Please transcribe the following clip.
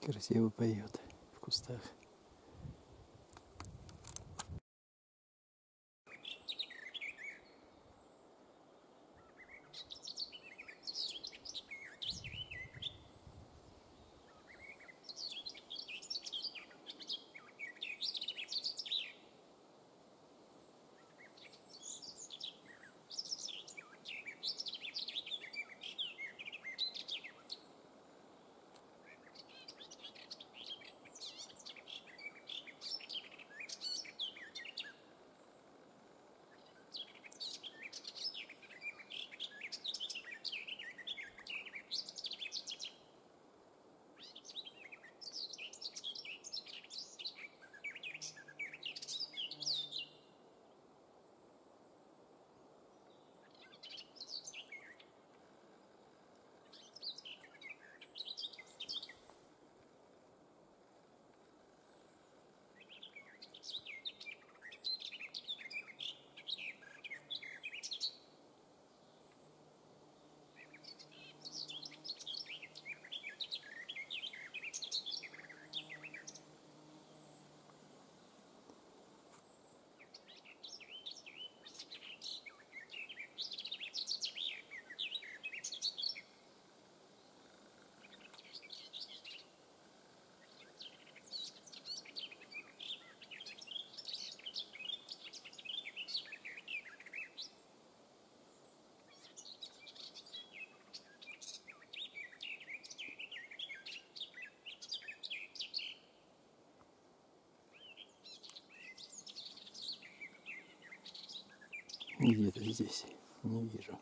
Красиво поет в кустах. Где-то здесь. Не вижу.